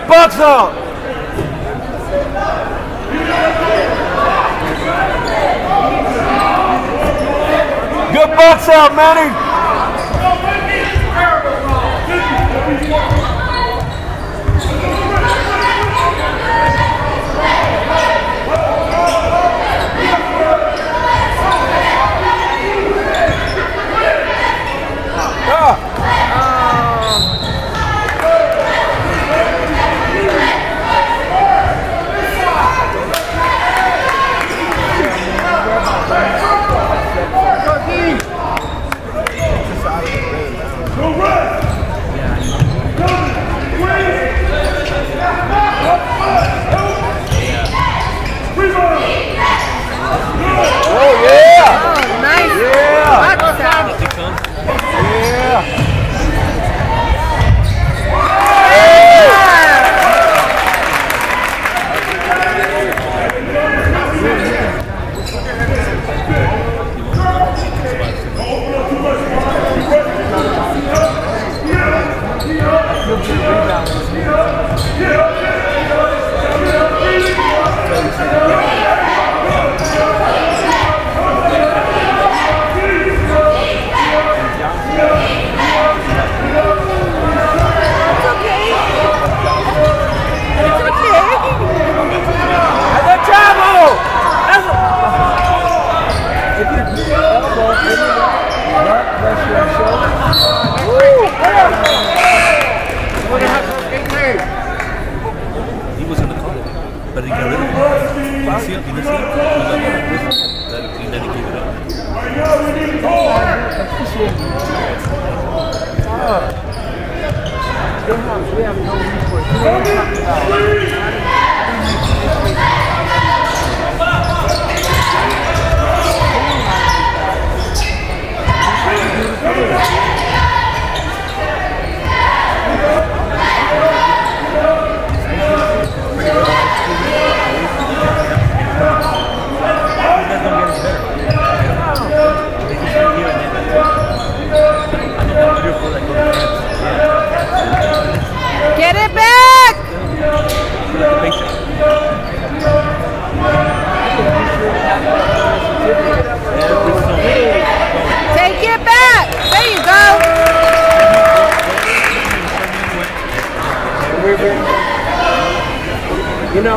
your butts out. Good butts out, Manny. Go Correct!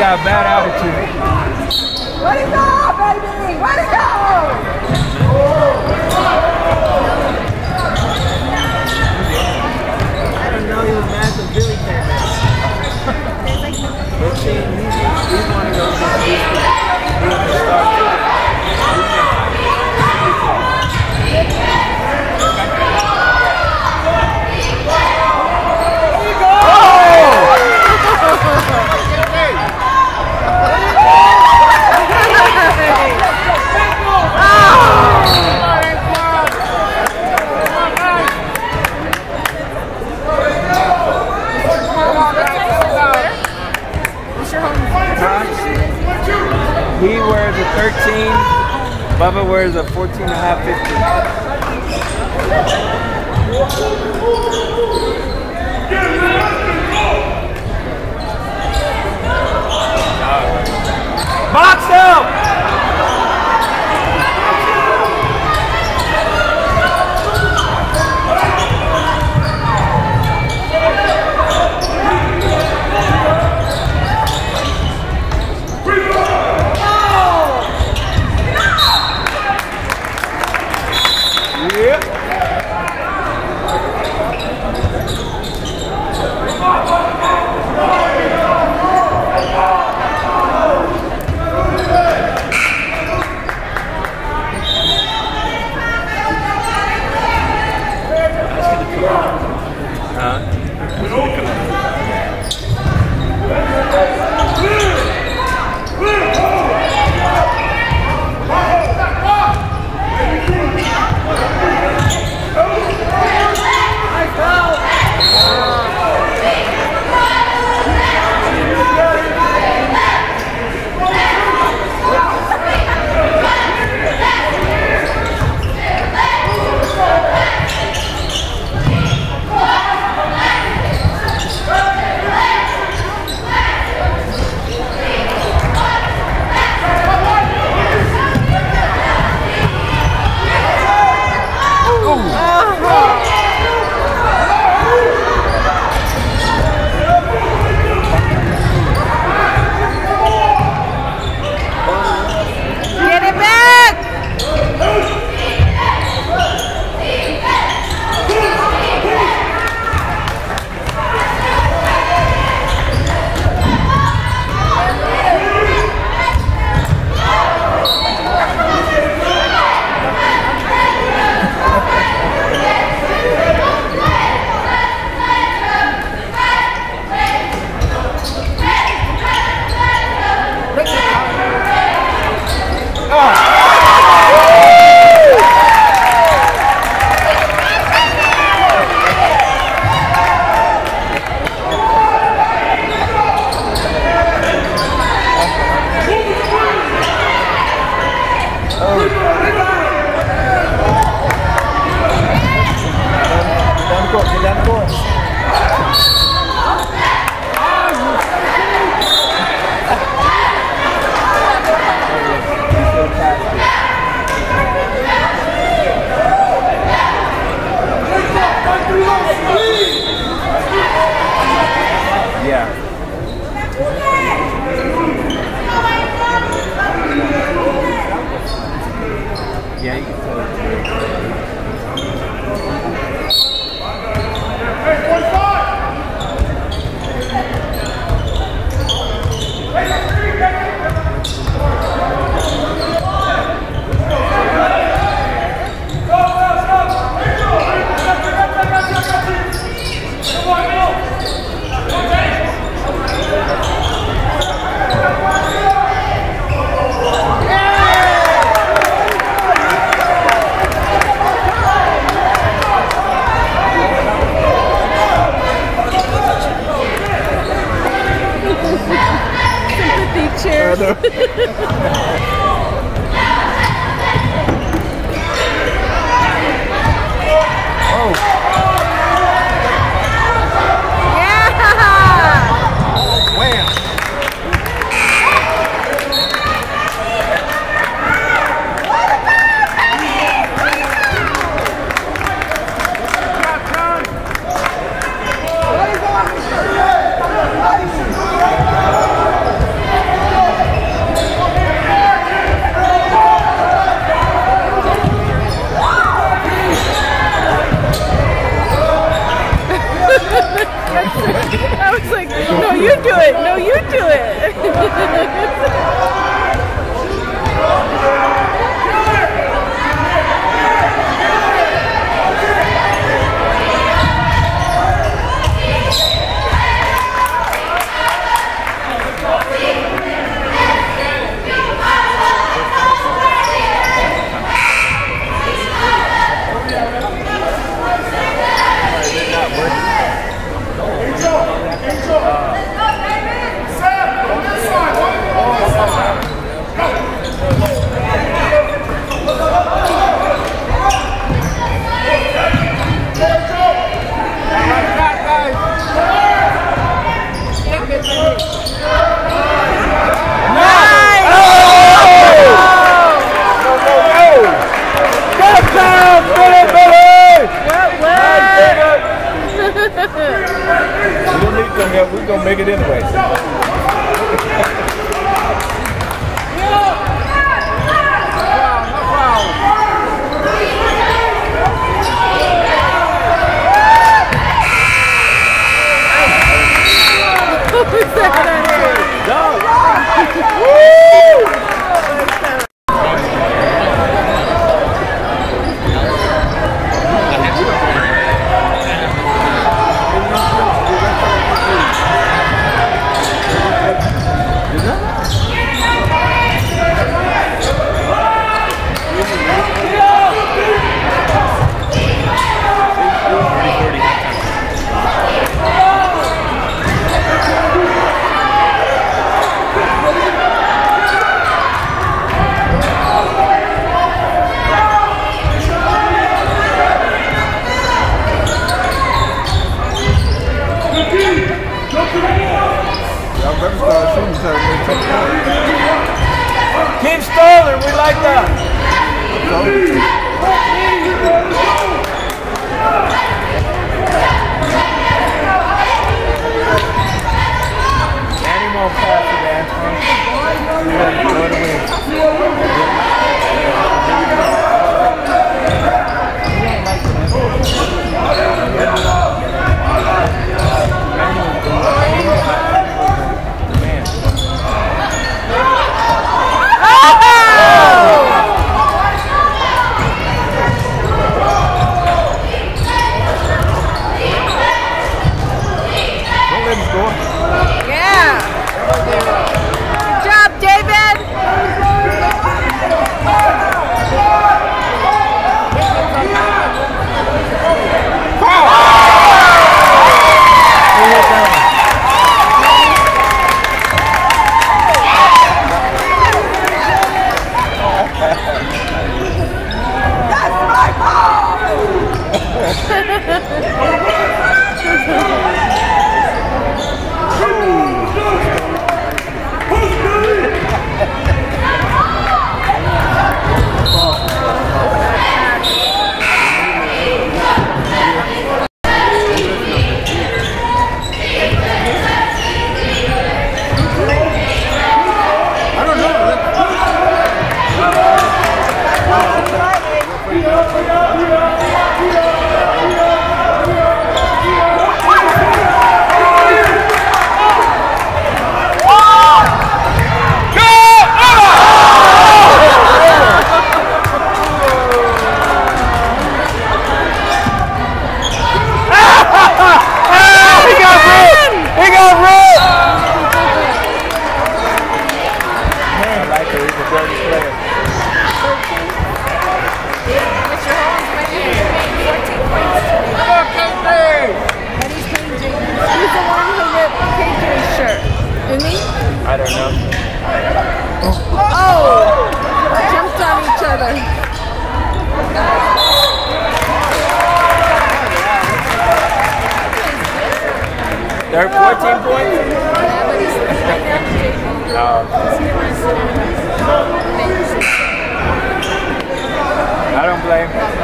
got bad attitude. Baby! Let go! 13. Bubba wears a 14 and a half, 15. Box out!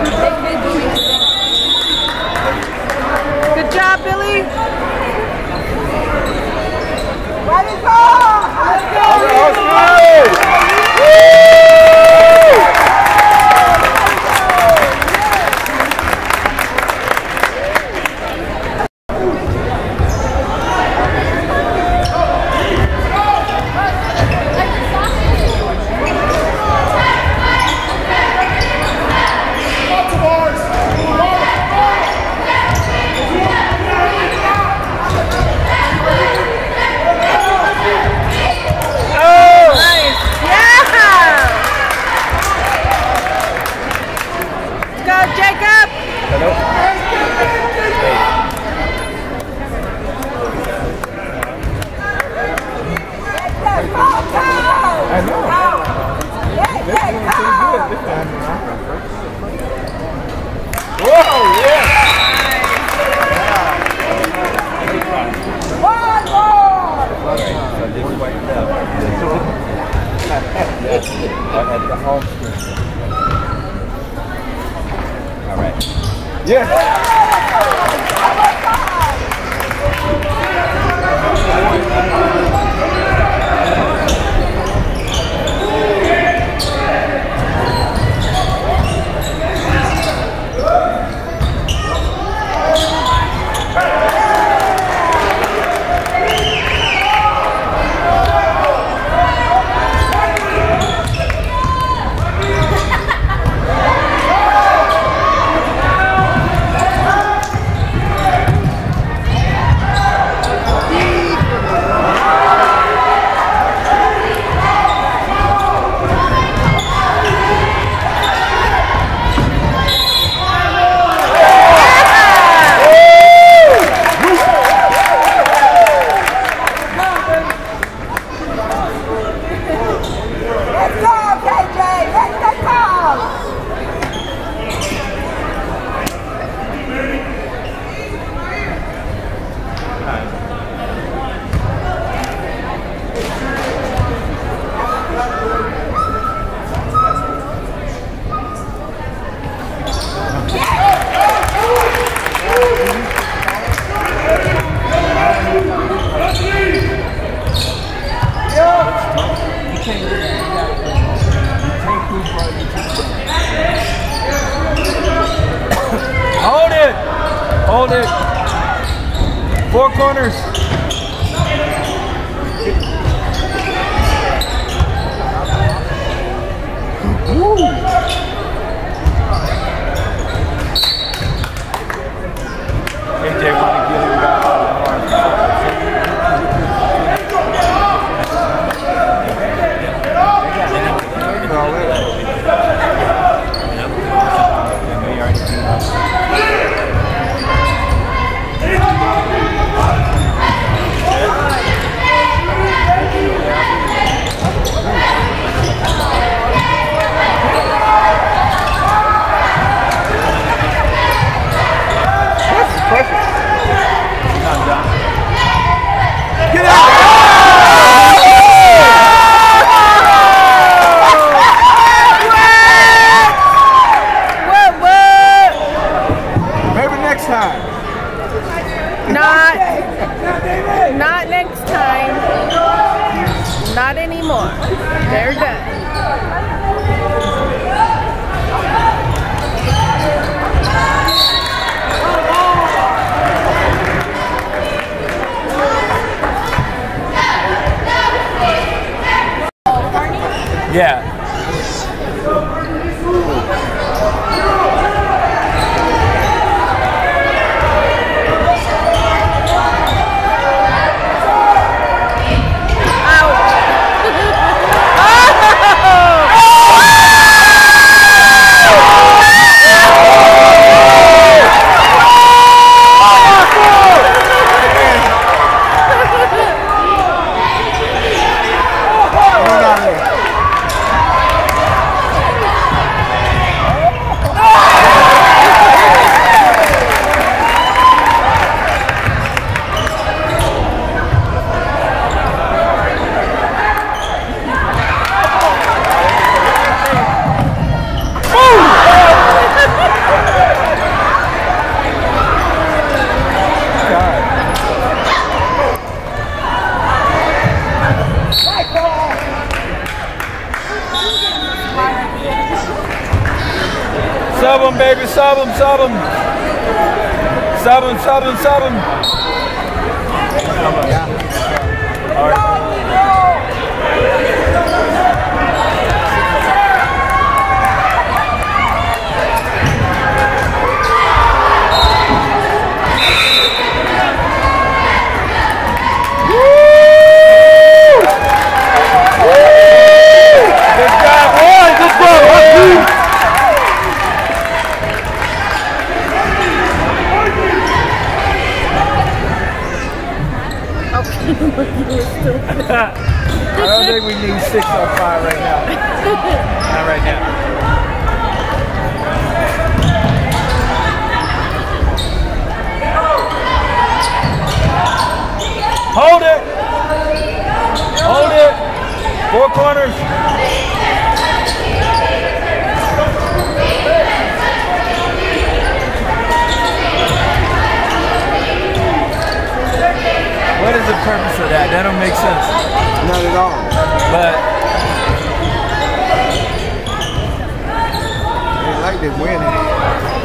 Good job, Billy. Let it go! Let's go! Four corners. Woo! Stop him, stop him. Stop him, stop him, stop him. what is the purpose of that? That don't make sense. Not at all. But they like to win